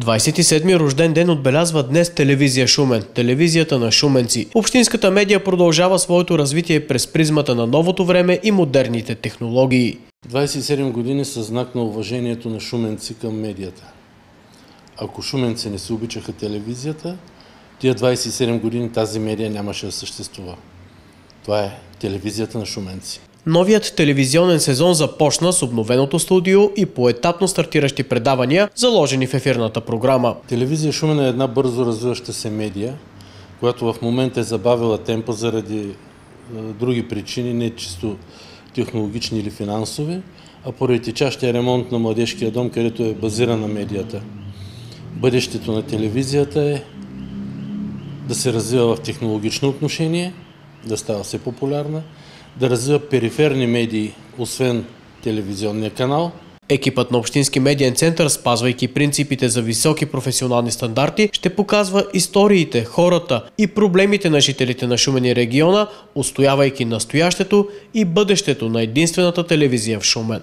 27-ми рожден ден отбелязва днес телевизия Шумен, телевизията на шуменци. Общинската медия продължава своето развитие през призмата на новото време и модерните технологии. 27 години са знак на уважението на шуменци към медията. Ако шуменци не си обичаха телевизията, тия 27 години тази медия нямаше да съществува. Това е телевизията на шуменци. Новият телевизионен сезон започна с обновеното студио и поетапно стартиращи предавания, заложени в ефирната програма. Телевизия Шумен е една бързо развиваща се медия, която в момента е забавила темпа заради е, други причини, не чисто технологични или финансови, а поради течащия ремонт на Младежкия дом, където е базирана медията. Бъдещето на телевизията е да се развива в технологично отношение, да става все популярна, да развива периферни медии, освен телевизионния канал. Екипът на Общински медиен център, спазвайки принципите за високи професионални стандарти, ще показва историите, хората и проблемите на жителите на Шумени региона, устоявайки настоящето и бъдещето на единствената телевизия в Шумен.